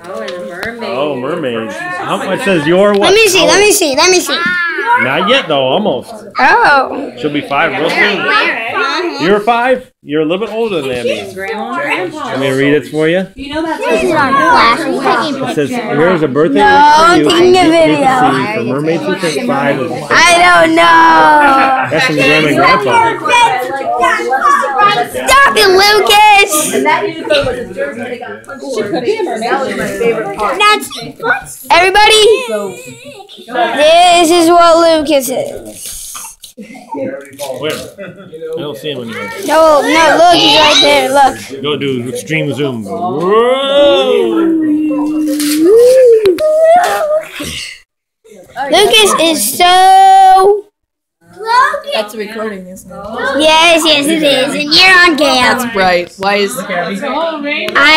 Oh, and a mermaid. Oh, mermaids. How much says your what? Let me see. Let me see. Let me see. Ah. Not yet though. Almost. Oh. She'll be five real soon. You're five. You're a little bit older than Abby. Grandma and grandpa. Let me read it for you. You know that's This is on flash. Are you taking It says, "Here's a birthday No, wish for you. taking a and Deep video. For mermaids who think five I don't know. That's from grandma and grandpa. Stop it, Lucas. And that used to go with the jersey. They got punched. That was my favorite part. That's everybody. This is what Lucas is. Where? I don't see him anymore. No, no, look, he's right there. Look. Go do extreme zoom. Whoa! Lucas is so. That's a recording, isn't it? Yes, yes, it is, and you're on cam. That's right. Why is I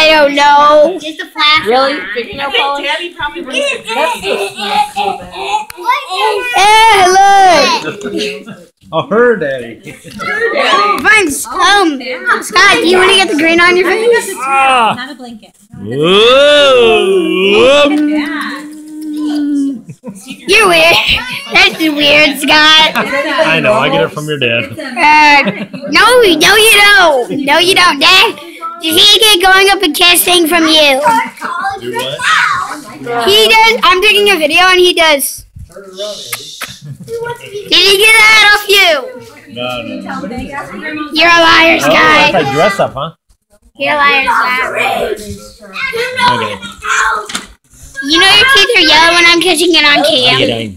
don't know. Just a flash. really fingernail polish? Hey, look. Oh, her daddy. Thanks. Um, Scott, do you want to get the green on your face? Ah! Not a blanket. Whoa! You're weird. That's weird, Scott. I know. I get it from your dad. Uh, no, no, you don't. No, you don't. Dad, does he get going up and kissing from you? Do what? He does. I'm taking a video and he does. Did he get that off you? No, no. You're a liar, Oh, if Sky. I dress up, huh? You're a liar, Sky. Okay. You know your teeth are yellow when I'm kissing it on I get cam. in.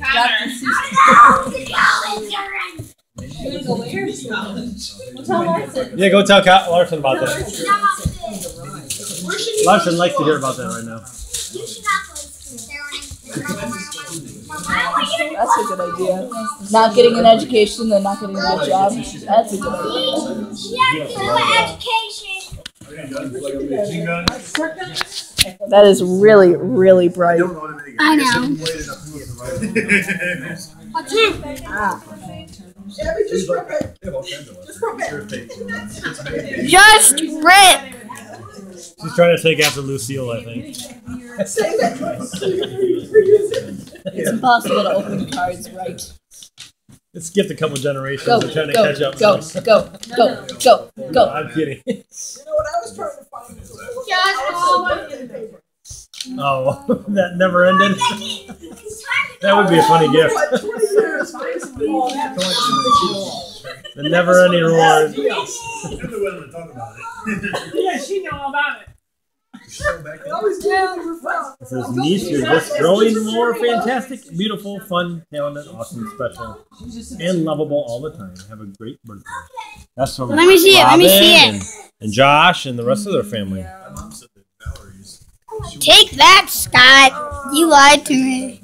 Yeah, go tell Cal- Larson about that. Larson likes to hear about that right now. That's a good idea. Not getting an education, and not getting a good job. That's a good idea. That is really, really bright. I know. Just rip. She's trying to take after Lucille, I think. It's impossible to open the cards right. It's skipped a couple generations. Go, They're trying to catch up. go, go, go, go, No, go. I'm kidding. You know what I was trying to find was a little money in the paper. Oh, that never ended. That would be a funny gift. Like twenty years. The never-ending reward. Yeah, she know all about it. I always did it for It says, niece, you're just growing more fantastic, beautiful, fun, talented, awesome, special, and lovable all the time. Have a great birthday. That's from Let me see it, let me see it. And, and Josh and the rest of their family. Take that, Scott. You lied to me.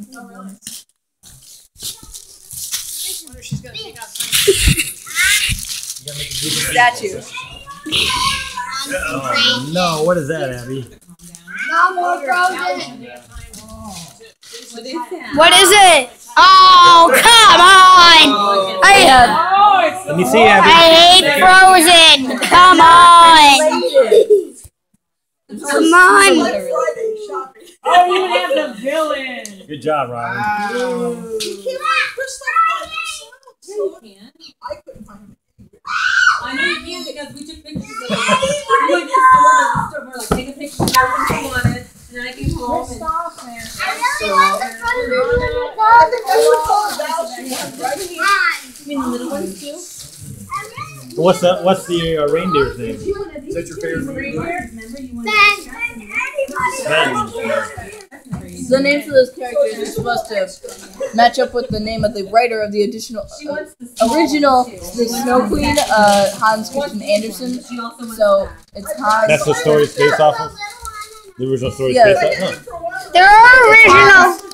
Statue. Oh, no, what is that, Abby? No more frozen. What is it? Oh, come on! I, Yeah. Oh, Let me see, Abby. I hate Frozen. Come on! Come on! Oh, you have the villain. Good job, Robin. You can't put stuff by yourself. I couldn't find it. I know you can because we took pictures of it. We went to the store, to the store, we're like, take a picture of everything you wanted. And then I came home and. Stop, man. I think that's what called Val she had, right? You mean the little ones too? What's the What's the uh, reindeer's name? Is that your favorite? Remember you wanted. Ben. The names of those characters are supposed to match up with the name of the writer of the additional, She uh, wants the original, too. the Snow Queen, uh, Hans Christian Andersen. She also wants So that. it's Hans. That's the story it's based off of. The original story Yeah. is based off. Huh. For a while. They're original.